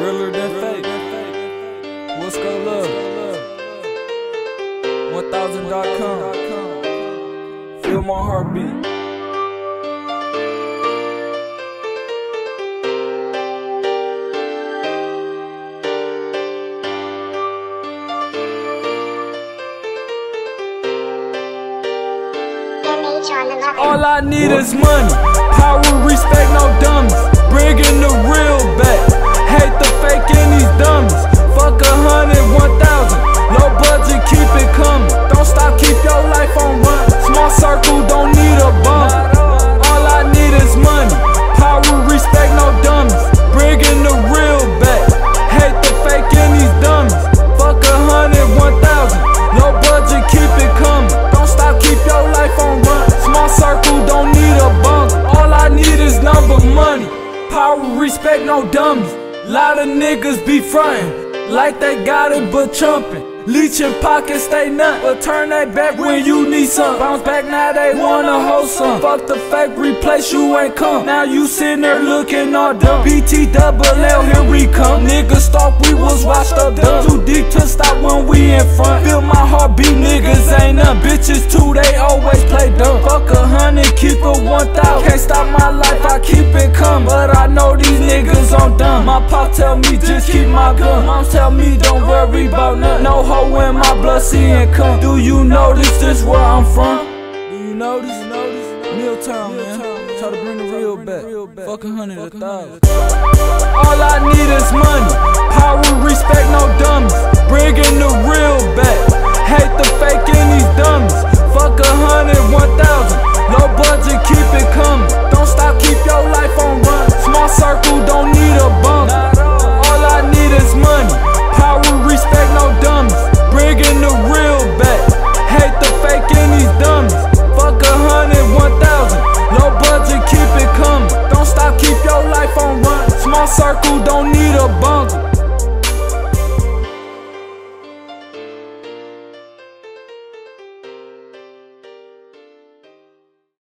Realer than fake. What's good love? 1000.com. Feel my heartbeat. All I need is money, power, no dummies. Lot of niggas be frontin' like they got it but chumpin'. Leechin' pockets, stay nut, but turn that back when you need some. Bounce back now, they wanna hold some. Fuck the fake, replace you ain't come. Now you sitting there looking all dumb. BT double L, here we come. Niggas thought we was washed up dumb. Too deep to stop when we in front. Feel my heart beat, niggas ain't none. Bitches too, they always play dumb. Fuck a hundred, keep it one thousand. Can't stop my But I know these niggas on dumb. My pop tell me just keep my gun. Mom tell me don't worry about nothing. No hoe in my blood, seeing come. Do you notice this where I'm from? Do you notice? Notice? Milltown, man. Try to bring the real back. Fuck a hundred, a thousand. All I need is money, power, respect, don't need